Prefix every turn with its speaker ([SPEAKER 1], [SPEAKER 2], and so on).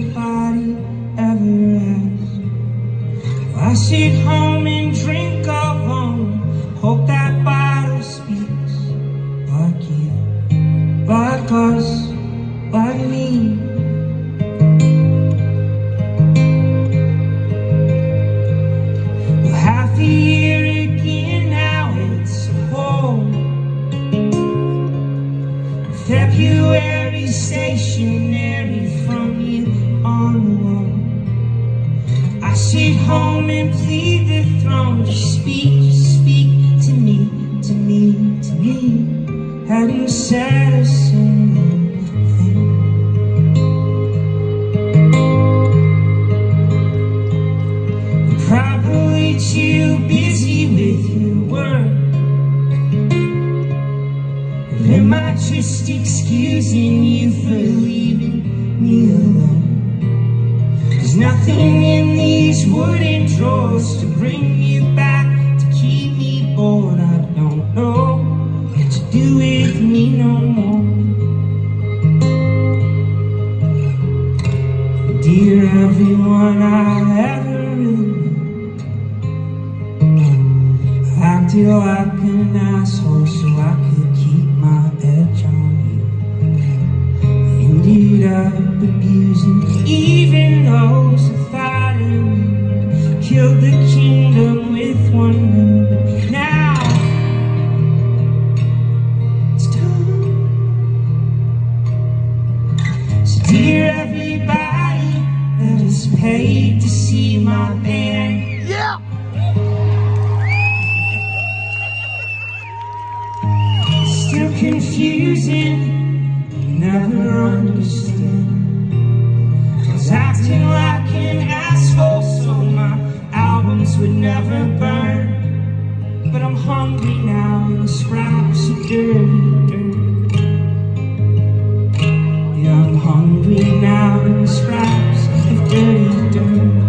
[SPEAKER 1] nobody ever asked. Well, I sit home and drink of home, hope that bottle speaks like you, like us, like me. Half a year again now it's a whole. February stationery from you on the wall. I sit home and plead the throne. Just speak, just speak to me, to me, to me. Hadn't said a single thing Probably too busy with your work. Am I just excusing you for leaving me alone? Nothing in these wooden drawers to bring you back To keep me bored, I don't know What to do with me no more Dear everyone I ever knew, I acted like an asshole so I could keep my edge on you. I ended up abusing even of me. Killed the kingdom with one move. Now it's done. So dear everybody that is paid to see my band. Yeah. Still confusing, never understand. Was acting like would never burn. But I'm hungry now and this wraps are dirty, dirty Yeah, I'm hungry now and this wraps are dirty, dirty